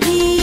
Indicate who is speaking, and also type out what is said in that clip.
Speaker 1: be.